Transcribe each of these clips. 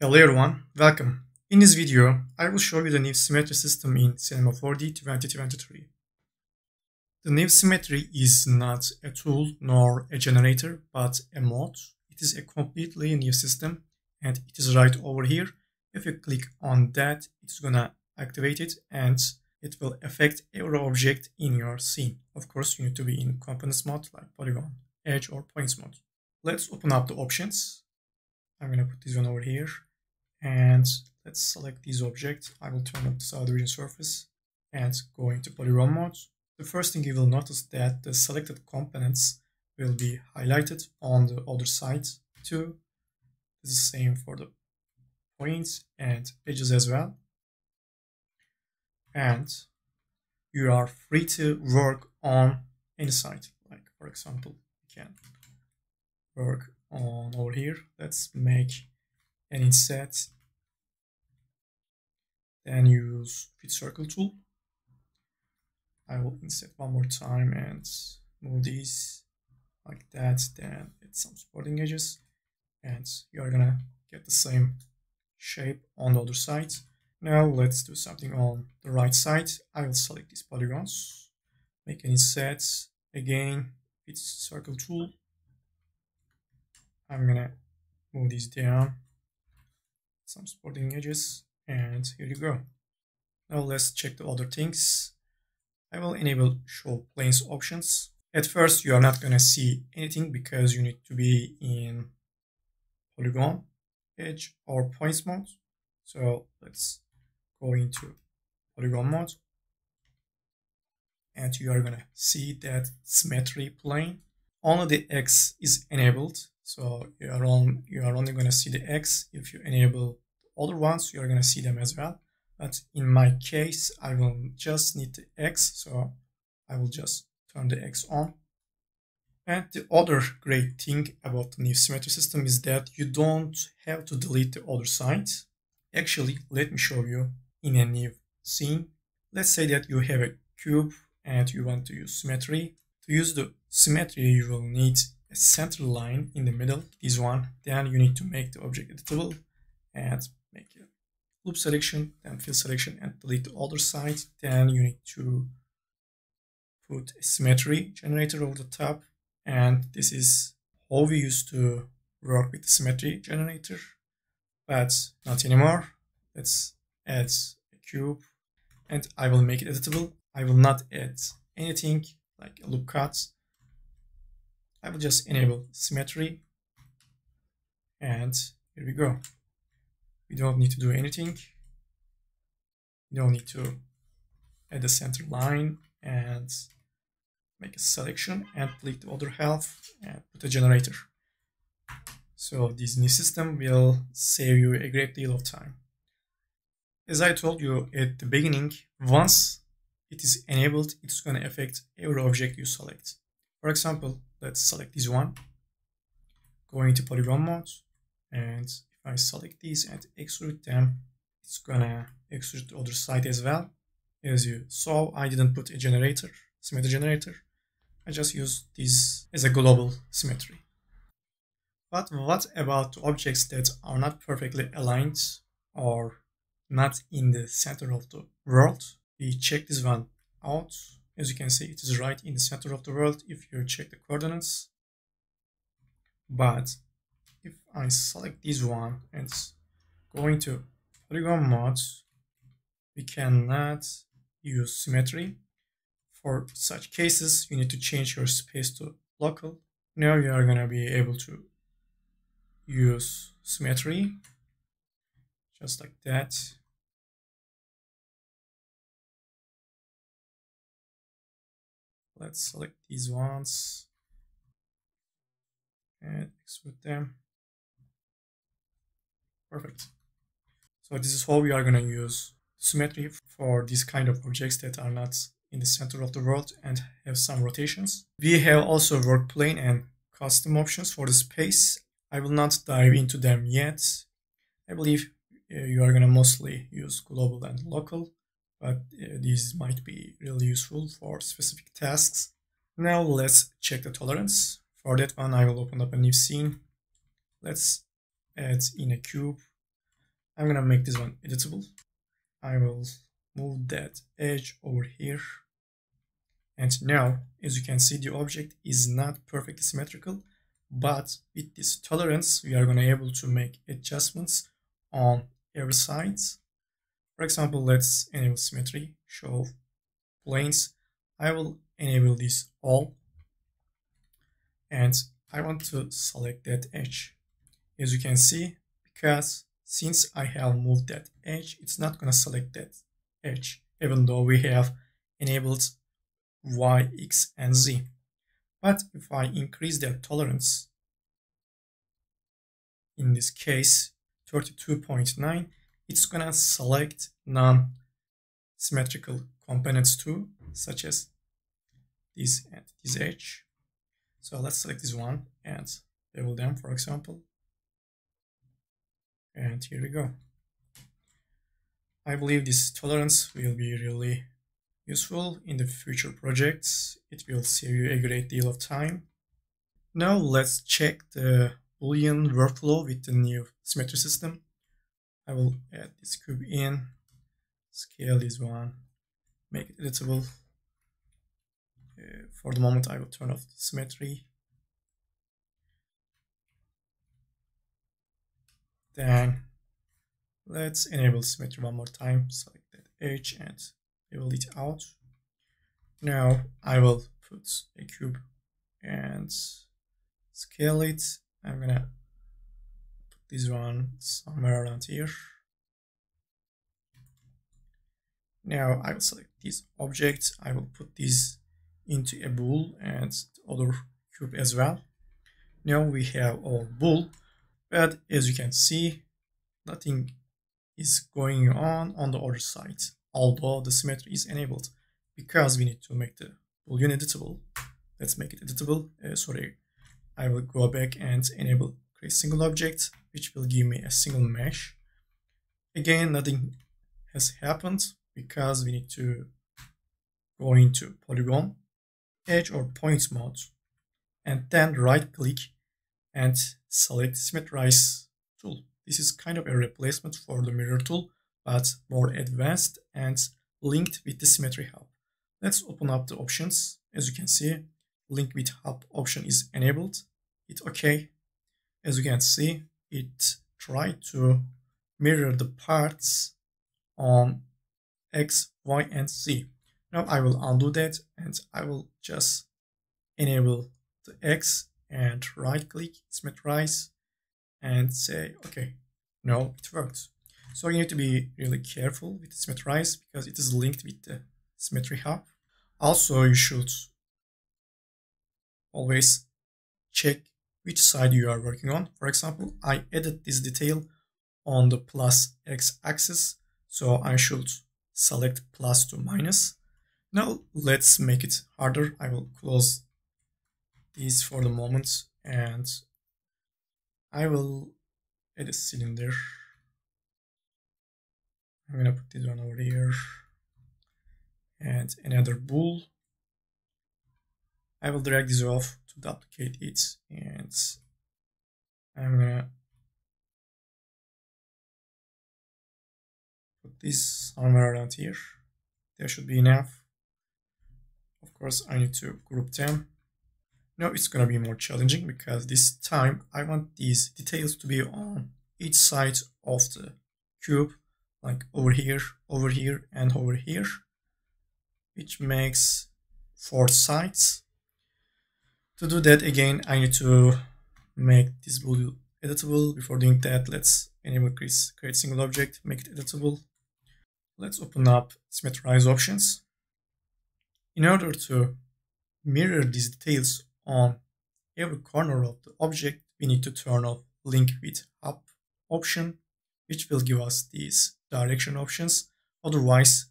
Hello everyone, welcome. In this video, I will show you the new symmetry system in Cinema 4D 2023. The new symmetry is not a tool nor a generator, but a mode. It is a completely new system and it is right over here. If you click on that, it's gonna activate it and it will affect every object in your scene. Of course, you need to be in components mode like polygon, edge or points mode. Let's open up the options. I'm gonna put this one over here and let's select these objects. I will turn off the subdivision surface and go into polygon mode. The first thing you will notice that the selected components will be highlighted on the other side too. Is the same for the points and edges as well. And you are free to work on any. Like for example, you can work on over here. Let's make and inset then use fit circle tool. I will inset one more time and move these like that then add some supporting edges and you are gonna get the same shape on the other side. Now let's do something on the right side. I will select these polygons make an inset again fit circle tool. I'm gonna move these down some supporting edges and here you go. Now let's check the other things. I will enable show planes options. At first you are not gonna see anything because you need to be in polygon edge or points mode. So let's go into polygon mode. And you are gonna see that symmetry plane only the X is enabled so you are on you are only going to see the X. If you enable the other ones, you are going to see them as well. But in my case, I will just need the X. So I will just turn the X on. And the other great thing about the new symmetry system is that you don't have to delete the other sides. Actually, let me show you in a new scene. Let's say that you have a cube and you want to use symmetry. To use the symmetry, you will need a center line in the middle, this one. Then you need to make the object editable and make a loop selection, then fill selection and delete the other side. Then you need to put a symmetry generator over the top. And this is how we used to work with the symmetry generator, but not anymore. Let's add a cube and I will make it editable. I will not add anything like loop cut I will just enable symmetry and here we go. We don't need to do anything. We don't need to add a center line and make a selection and click the other half and put a generator. So this new system will save you a great deal of time. As I told you at the beginning, once it is enabled, it's going to affect every object you select. For example, let's select this one, go into polygon mode, and if I select these and extrude them, it's gonna extrude the other side as well. As you saw, I didn't put a generator, symmetry generator. I just use this as a global symmetry. But what about objects that are not perfectly aligned or not in the center of the world? We check this one out as you can see, it is right in the center of the world if you check the coordinates. But if I select this one and go into polygon mode, we cannot use symmetry. For such cases, you need to change your space to local. Now you are going to be able to use symmetry just like that. Let's select these ones. And extrude them. Perfect. So this is how we are going to use symmetry for these kind of objects that are not in the center of the world and have some rotations. We have also work plane and custom options for the space. I will not dive into them yet. I believe uh, you are going to mostly use global and local but uh, these might be really useful for specific tasks. Now let's check the tolerance. For that one, I will open up a new scene. Let's add in a cube. I'm gonna make this one editable. I will move that edge over here. And now, as you can see, the object is not perfectly symmetrical, but with this tolerance, we are gonna able to make adjustments on every side. For example, let's enable symmetry, show planes. I will enable this all and I want to select that edge. As you can see, because since I have moved that edge, it's not going to select that edge, even though we have enabled Y, X, and Z. But if I increase that tolerance, in this case, 32.9, it's going to select non-symmetrical components too, such as this and this edge. So let's select this one and bevel them, for example. And here we go. I believe this tolerance will be really useful in the future projects. It will save you a great deal of time. Now let's check the Boolean workflow with the new symmetry system. I will add this cube in, scale this one, make it editable. Uh, for the moment, I will turn off the symmetry. Then let's enable symmetry one more time. Select that edge and level it out. Now I will put a cube and scale it. I'm gonna this one somewhere around here. Now I will select this object. I will put this into a bool and the other cube as well. Now we have our bool, but as you can see, nothing is going on on the other side, although the symmetry is enabled because we need to make the boolean editable. Let's make it editable. Uh, sorry, I will go back and enable create single object, which will give me a single mesh. Again, nothing has happened because we need to go into polygon edge or point mode and then right click and select symmetrize tool. This is kind of a replacement for the mirror tool but more advanced and linked with the symmetry hub. Let's open up the options. As you can see, link with hub option is enabled. Hit okay. As you can see, it tried to mirror the parts on X, Y, and Z. Now I will undo that and I will just enable the X and right click symmetrize and say, okay, no, it works. So you need to be really careful with symmetrize because it is linked with the symmetry hub. Also, you should always check which side you are working on. For example, I added this detail on the plus x axis, so I should select plus to minus. Now let's make it harder. I will close these for the moment and I will add a cylinder. I'm gonna put this one over here and another bool. I will drag this off to duplicate it and I'm gonna put this somewhere around here. There should be enough. Of course, I need to group them. Now it's gonna be more challenging because this time I want these details to be on each side of the cube, like over here, over here, and over here, which makes four sides. To do that again, I need to make this bool editable. Before doing that, let's enable create create single object, make it editable. Let's open up symmetrize options. In order to mirror these details on every corner of the object, we need to turn off link with hub option, which will give us these direction options. Otherwise,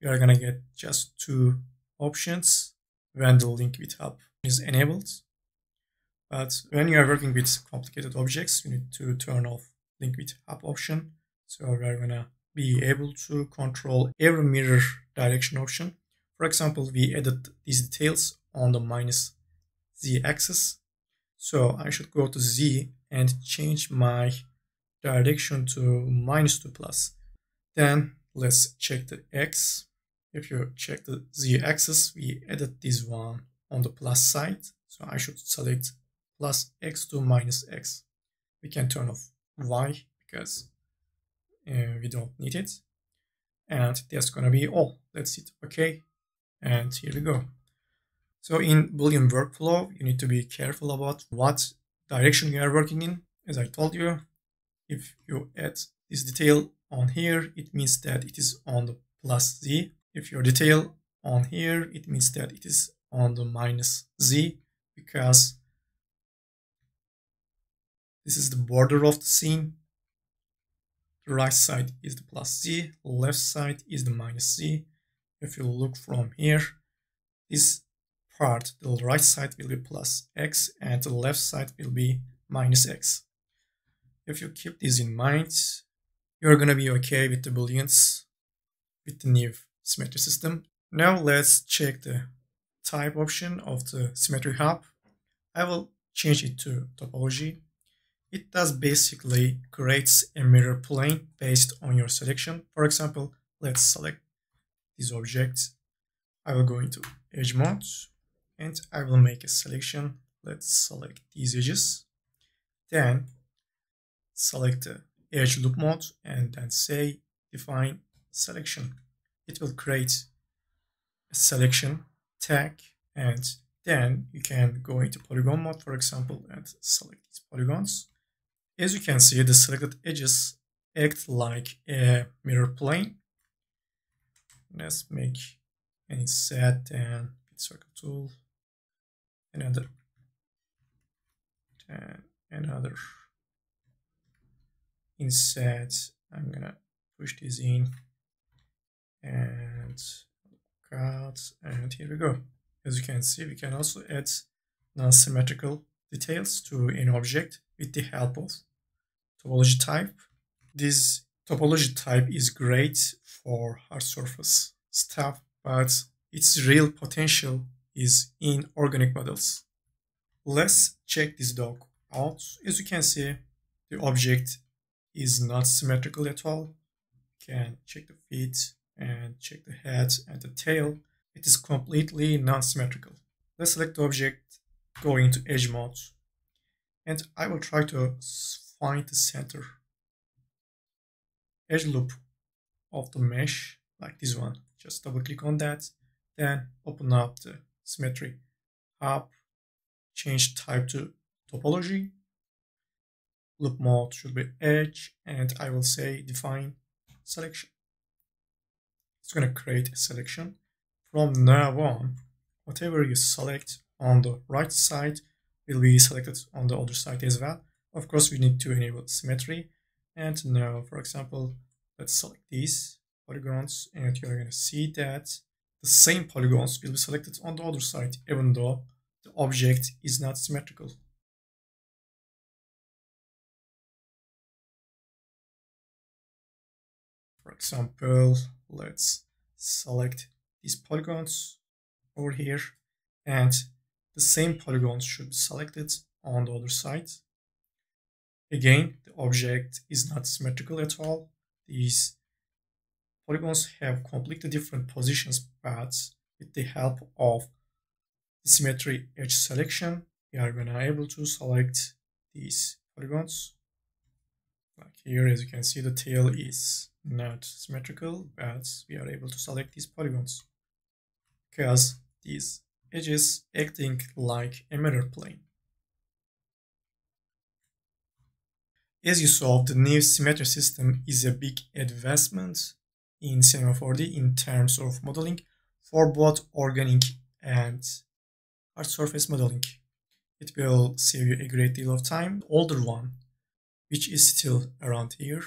we are gonna get just two options when the link with hub is enabled. But when you are working with complicated objects, you need to turn off link with hub option. So we are gonna be able to control every mirror direction option. For example, we added these details on the minus z axis. So I should go to z and change my direction to minus 2 plus. Then let's check the x. If you check the z-axis, we added this one on the plus side. So I should select plus x to minus x. We can turn off y because uh, we don't need it. And that's gonna be all. Let's hit OK. And here we go. So in Boolean workflow, you need to be careful about what direction you are working in. As I told you, if you add this detail on here, it means that it is on the plus z. If your detail on here, it means that it is on the minus z because this is the border of the scene. The right side is the plus z, left side is the minus z. If you look from here, this part, the right side will be plus x and the left side will be minus x. If you keep this in mind, you're gonna be okay with the booleans with the new symmetry system. Now let's check the type option of the symmetry hub. I will change it to topology. It does basically creates a mirror plane based on your selection. For example, let's select these objects. I will go into edge mode and I will make a selection. Let's select these edges. Then select the edge loop mode and then say define selection. It will create a selection tag and then you can go into polygon mode for example and select these polygons. As you can see the selected edges act like a mirror plane. Let's make an inset and circle tool. Another. And another. Inset I'm gonna push this in. And and here we go as you can see we can also add non-symmetrical details to an object with the help of topology type this topology type is great for hard surface stuff but its real potential is in organic models. Let's check this dog out. As you can see, the object is not symmetrical at all. You can check the feet and check the head and the tail. It is completely non-symmetrical. Let's select the object, go into edge mode, and I will try to find the center edge loop of the mesh like this one. Just double click on that, then open up the symmetry hub, change type to topology, loop mode should be edge, and I will say define selection. It's going to create a selection. From now on, whatever you select on the right side will be selected on the other side as well. Of course, we need to enable symmetry. And now, for example, let's select these polygons and you're going to see that the same polygons will be selected on the other side, even though the object is not symmetrical. For example, let's select these polygons over here and the same polygons should be selected on the other side. Again, the object is not symmetrical at all. These polygons have completely different positions, but with the help of the symmetry edge selection, we are gonna able to select these polygons. Like here, as you can see, the tail is not symmetrical, but we are able to select these polygons because these edges acting like a mirror plane. As you saw, the new symmetry system is a big advancement in Cinema 4D in terms of modeling for both organic and hard surface modeling. It will save you a great deal of time. The older one, which is still around here,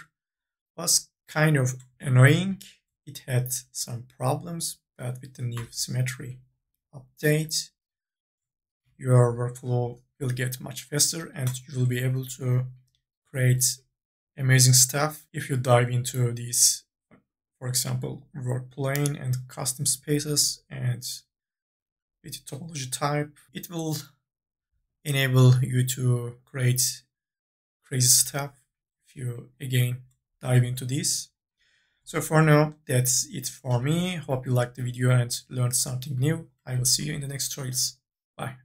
was kind of annoying. It had some problems, but with the new symmetry update, your workflow will get much faster and you will be able to create amazing stuff if you dive into these for example, work plane and custom spaces and with topology type, it will enable you to create crazy stuff if you again dive into this. So for now, that's it for me. Hope you liked the video and learned something new. I will see you in the next tutorials. Bye.